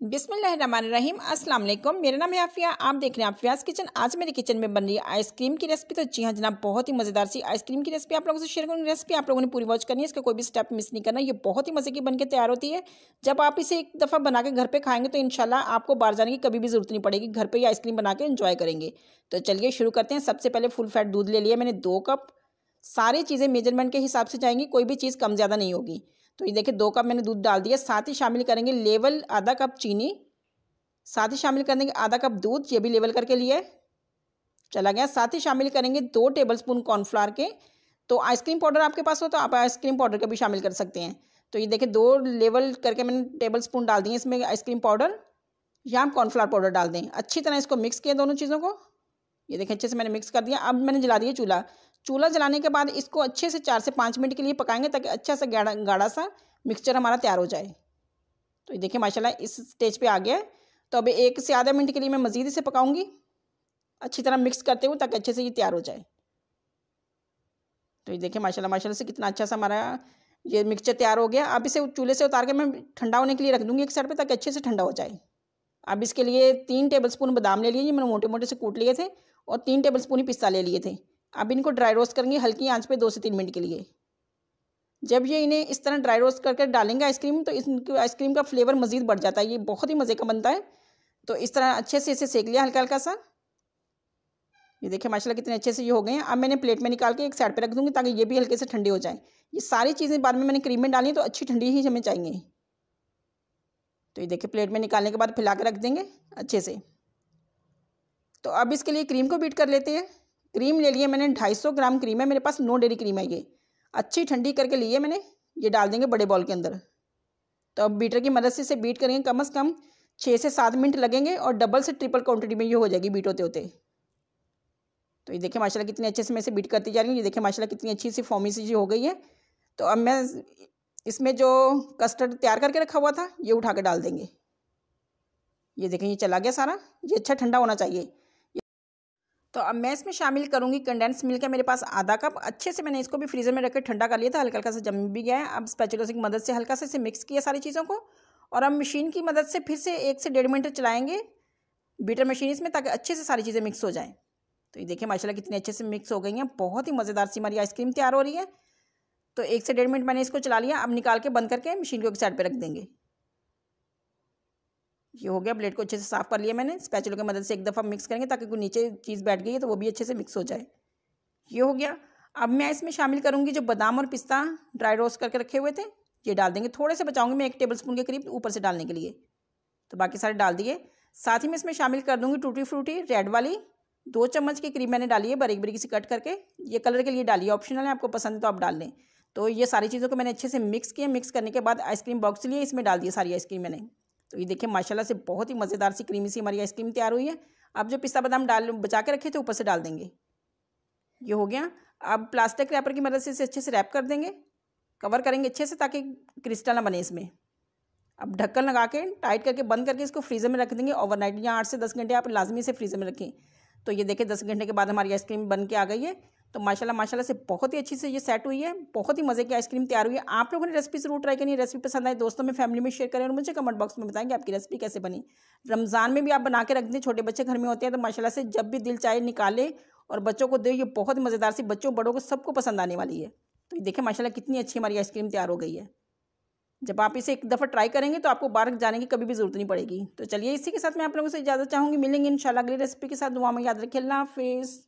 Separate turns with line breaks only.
बिस्मिल्लाहिर्रहमानिर्रहीम, अस्सलाम वालेकुम। मेरा नाम है आफिया। आप देख रहे हैं आफियाज किचन। आज मेरे किचन में बन रही है आइसक्रीम की रेसिपी तो जी हाँ जनाब, बहुत ही मज़ेदार सी आइसक्रीम की रेसिपी आप लोगों से शेयर करूँगी रेसिपी आप लोगों ने पूरी वॉच करनी है। इसका कोई भी स्टेप मिस नहीं करना। ये बहुत ही मज़े की बन के तैयार होती है। जब आप इसे एक दफ़ा बना के घर पर खाएँगे तो इनशाला आपको बाहर जाने की कभी भी ज़रूरत नहीं पड़ेगी। घर पर ही आइसक्रीम बना के इन्जॉय करेंगे। तो चलिए शुरू करते हैं। सबसे पहले फुल फैट दूध ले लिया मैंने। दो कप सारी चीज़ें मेज़रमेंट के हिसाब से जाएँगी। कोई भी चीज़ कम ज़्यादा नहीं होगी। तो ये देखिए, दो कप मैंने दूध डाल दिया, साथ ही शामिल करेंगे लेवल आधा कप चीनी, साथ ही शामिल करने के आधा कप दूध, ये भी लेवल करके लिए। चला गया, साथ ही शामिल करेंगे दो टेबल स्पून कॉर्नफ्लावर के। तो आइसक्रीम पाउडर आपके पास हो तो आप आइसक्रीम पाउडर का भी शामिल कर सकते हैं। तो ये देखिए, दो लेवल करके मैंने टेबल स्पून डाल दिए इसमें आइसक्रीम पाउडर या हम कॉर्नफ्लावर पाउडर डाल दें। अच्छी तरह इसको मिक्स किया दोनों चीज़ों को। ये देखिए, अच्छे से मैंने मिक्स कर दिया। अब मैंने जला दिया चूल्हा। चूल्हा जलाने के बाद इसको अच्छे से चार से पाँच मिनट के लिए पकाएँगे ताकि अच्छा सा गाढ़ा गाढ़ा सा मिक्सचर हमारा तैयार हो जाए। तो ये देखिए, माशाल्लाह इस स्टेज पे आ गया है। तो अब एक से आधा मिनट के लिए मैं मज़ीद इसे पकाऊँगी। अच्छी तरह मिक्स करते हुए ताकि अच्छे से ये तैयार हो जाए। तो ये देखिए, माशाल्लाह माशाल्लाह से कितना अच्छा सा हमारा ये मिक्सचर तैयार हो गया। अब इसे चूल्हे से उतार के मैं ठंडा होने के लिए रख दूँगी एक साइड पर ताकि अच्छे से ठंडा हो जाए। अब इसके लिए तीन टेबल स्पून बादाम ले लिए मैंने मोटे मोटे से कूट लिए थे और तीन टेबल स्पून ही पिस्ता ले लिए थे। अब इनको ड्राई रोस्ट करेंगे हल्की आँच पे दो से तीन मिनट के लिए। जब ये इन्हें इस तरह ड्राई रोस्ट करके डालेंगे आइसक्रीम तो इस आइसक्रीम का फ्लेवर मज़ीद बढ़ जाता है। ये बहुत ही मज़े का बनता है। तो इस तरह अच्छे से इसे सेक लिया हल्का हल्का सा। ये देखिए, माशाल्लाह कितने अच्छे से ये हो गए हैं। अब मैंने प्लेट में निकाल के एक साइड पे रख दूँगी ताकि ये भी हल्के से ठंडे हो जाए। ये सारी चीज़ें बाद में मैंने क्रीम में डाली तो अच्छी ठंडी ही हमें चाहिए। तो ये देखिए प्लेट में निकालने के बाद फैला के रख देंगे अच्छे से। तो अब इसके लिए क्रीम को बीट कर लेते हैं। क्रीम ले लिए मैंने, ढाई सौ ग्राम क्रीम है, मेरे पास नो डेरी क्रीम है ये। अच्छी ठंडी करके लिए मैंने, ये डाल देंगे बड़े बॉल के अंदर। तो अब बीटर की मदद से इसे बीट करेंगे, कम अज़ कम छः से सात मिनट लगेंगे और डबल से ट्रिपल क्वान्टिटी में ये हो जाएगी बीट होते होते। तो ये देखिए माशाल्लाह कितने अच्छे से मैं इसे बीट करती जा रही हूँ, ये देखिए माशाल्लाह कितनी अच्छी सी फॉर्मी सी हो गई है। तो अब मैं इसमें जो कस्टर्ड तैयार करके रखा हुआ था, ये उठा के डाल देंगे। ये देखें ये चला गया सारा, ये अच्छा ठंडा होना चाहिए। तो अब मैं इसमें शामिल करूँगी कंडेंस मिल्क है, मेरे पास आधा कप अच्छे से मैंने इसको भी फ्रीज़र में रखकर ठंडा कर लिया था, हल्का हल्का सा जम भी गया है। अब स्पेचुलोस की मदद से हल्का से इसे मिक्स किया सारी चीज़ों को और अब मशीन की मदद से फिर से एक से डेढ़ मिनट चलाएँगे बीटर मशीन इसमें, ताकि अच्छे से सारी चीज़ें मिक्स हो जाएँ। तो ये देखिए, माशाल्लाह कितने अच्छे से मिक्स हो गई हैं, बहुत ही मज़ेदार सी हमारी आइसक्रीम तैयार हो रही है। तो एक से डेढ़ मिनट मैंने इसको चला लिया, अब निकाल के बंद करके मशीन को एक साइड पर रख देंगे। ये हो गया प्लेट को अच्छे से साफ़ कर लिया मैंने, स्पैचुलो की मदद से एक दफ़ा मिक्स करेंगे ताकि कोई नीचे चीज़ बैठ गई है तो वो भी अच्छे से मिक्स हो जाए। ये हो गया। अब मैं इसमें शामिल करूँगी जो बादाम और पिस्ता ड्राई रोस्ट करके रखे हुए थे, ये डाल देंगे। थोड़े से बचाऊँगी मैं एक टेबल स्पून के करीब ऊपर से डालने के लिए। तो बाकी सारे डाल दिए। साथ ही मैं इसमें शामिल कर दूँगी टूटी फ्रूटी, रेड वाली, दो चम्मच के करीब मैंने डाली है बारीक बारीक से कट करके। ये कलर के लिए डालिए ऑप्शनल है, आपको पसंद तो आप डाल लें। तो ये सारी चीज़ों को मैंने अच्छे से मिक्स किया। मिक्स करने के बाद आइसक्रीम बॉक्स लिए, इसमें डाल दिया सारी आइसक्रीम मैंने। तो ये देखिए, माशाल्लाह से बहुत ही मज़ेदार सी, क्रीमी सी हमारी आइसक्रीम तैयार हुई है। अब जो पिस्ता बादाम डाल, बचा के रखे थे, ऊपर से डाल देंगे। ये हो गया। अब प्लास्टिक रैपर की मदद से इसे अच्छे से रैप कर देंगे। कवर करेंगे अच्छे से ताकि क्रिस्टल ना बने इसमें। अब ढक्कन लगा के, टाइट करके, बंद करके इसको फ्रीज़र में रख देंगे। ओवरनाइट, या आठ से दस घंटे आप लाजमी से फ्रीज़र में रखें। तो ये देखिए, दस घंटे के बाद हमारी आइसक्रीम बन के आ गई है। तो माशाल्लाह माशाल्लाह से बहुत ही अच्छी से ये सेट हुई है। बहुत ही मज़े की आइसक्रीम तैयार हुई है। आप लोगों ने रेसिपी ज़रूर ट्राई करनी रेसिपी पसंद आए दोस्तों में फैमिली में शेयर करें और मुझे कमेंट बॉक्स में बताएँगे आपकी रेसिपी कैसे बनी। रमज़ान में भी आप बना के रख दें, छोटे बच्चे घर में होते हैं तो माशाला से जब भी दिल चाहे निकाले और बच्चों को दे, ये बहुत मज़ेदार सी बच्चों बड़ों को सबको पसंद आने वाली है। तो देखिए माशाला कितनी अच्छी हमारी आइसक्रीम तैयार हो गई है। जब आप इसे एक दफ़ा ट्राई करेंगे तो आपको बाहर जाने की कभी भी ज़रूरत नहीं पड़ेगी। तो चलिए इसी के साथ मैं आप लोगों से इजाज़त चाहूँगी। मिलेंगे इन अगली रेसिपी के साथ। दुआ में याद रखिए। अल्लाह हाफिज़।